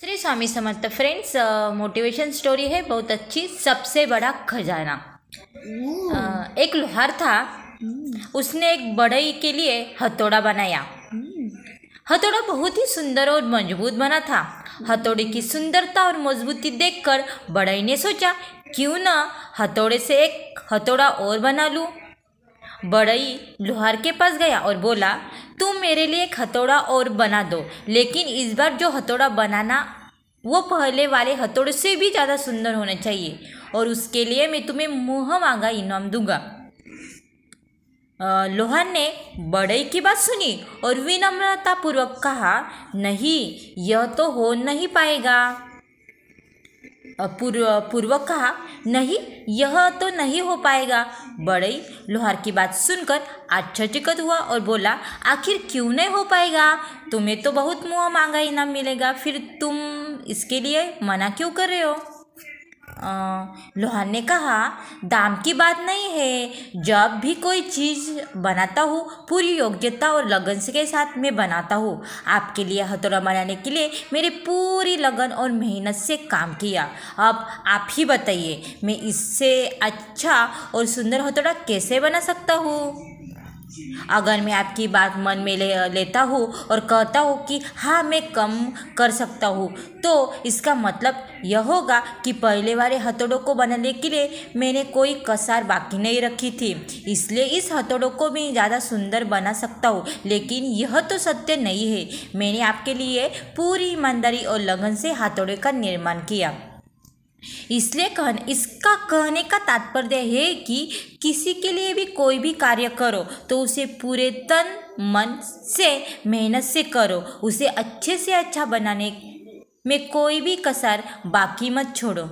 Shri Swami Samarth friends motivation story है बहुत अच्छी सबसे बड़ा खजाना। एक लोहार था उसने एक बड़ई के लिए हथौड़ा बनाया। हथौड़ा बहुत ही सुंदर और मज़बूत बना था। हथौड़े की सुंदरता और मजबूती देखकर बड़ई ने सोचा क्यों ना हथौड़े से एक हथौड़ा और बना लूँ। बड़ई लोहार के पास गया और बोला तुम मेरे लिए एक हथौड़ा और बना दो। लेकिन इस बार जो हथौड़ा बनाना, वो पहले वाले हथौड़े से भी ज़्यादा सुंदर होना चाहिए। और उसके लिए मैं तुम्हें मुँह मांगा, इनाम दूँगा। लोहार ने बढ़ई की बात सुनी और विनम्रतापूर्वक कहा, नहीं, यह तो हो नहीं पाएगा। पूर्व, पूर्वक कहा, नहीं, यह तो नहीं हो पाएगा। बड़ई लोहार की बात सुनकर आश्चर्यचकित हुआ और बोला, आखिर क्यों नहीं हो पाएगा? तुम्हें तो बहुत मुँह मांगा इनाम मिलेगा, फिर तुम इसके लिए मना क्यों कर रहे हो? लोहार ने कहा, दाम की बात नहीं है। जब भी कोई चीज़ बनाता हूँ, पूरी योग्यता और लगन से के साथ मैं बनाता हूँ। आपके लिए हथौड़ा बनाने के लिए मेरे पूरी लगन और मेहनत से काम किया। अब आप ही बताइए, मैं इससे अच्छा और सुंदर हथौड़ा कैसे बना सकता हूँ? अगर मैं आपकी बात मन में ले, लेता हूँ और कहता हूँ कि हाँ मैं कम कर सकता हूँ तो इसका मतलब यह होगा कि पहले वाले हथौड़ों को बनाने के लिए मैंने कोई कसार बाकी नहीं रखी थी, इसलिए इस हथौड़ों को मैं ज़्यादा सुंदर बना सकता हूँ, लेकिन यह तो सत्य नहीं है। मैंने आपके लिए पूरी ईमानदारी और लगन से हथौड़े का निर्माण किया। इसलिए कहने इसका कहने का तात्पर्य है कि किसी के लिए भी कोई भी कार्य करो तो उसे पूरे तन, मन से, मेहनत से करो। उसे अच्छे से अच्छा बनाने में कोई भी कसर बाकी मत छोड़ो।